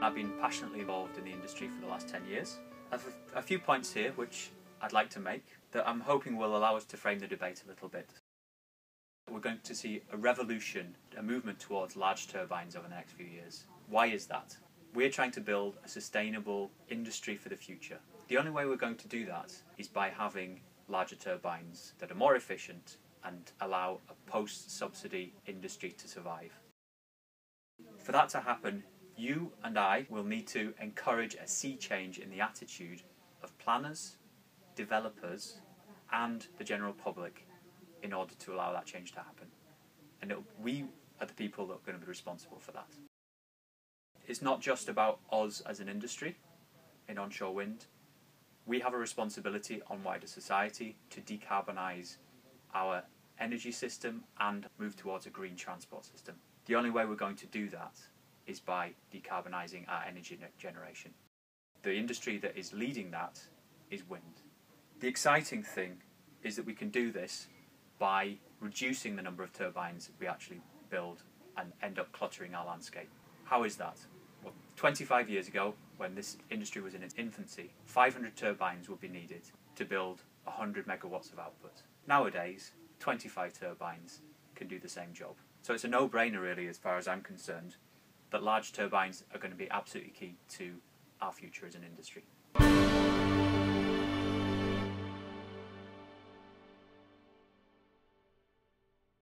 I've been passionately involved in the industry for the last 10 years. I have a few points here which I'd like to make that I'm hoping will allow us to frame the debate a little bit. We're going to see a revolution, a movement towards large turbines over the next few years. Why is that? We're trying to build a sustainable industry for the future. The only way we're going to do that is by having larger turbines that are more efficient and allow a post subsidy industry to survive. For that to happen, you and I will need to encourage a sea change in the attitude of planners, developers, and the general public in order to allow that change to happen. And we are the people that are going to be responsible for that. It's not just about us as an industry in onshore wind. We have a responsibility on wider society to decarbonise our energy system and move towards a green transport system. The only way we're going to do that is by decarbonising our energy generation. The industry that is leading that is wind. The exciting thing is that we can do this by reducing the number of turbines we actually build and end up cluttering our landscape. How is that? Well, 25 years ago, when this industry was in its infancy, 500 turbines would be needed to build 100 megawatts of output. Nowadays, 25 turbines can do the same job. So it's a no-brainer really as far as I'm concerned but large turbines are going to be absolutely key to our future as an industry.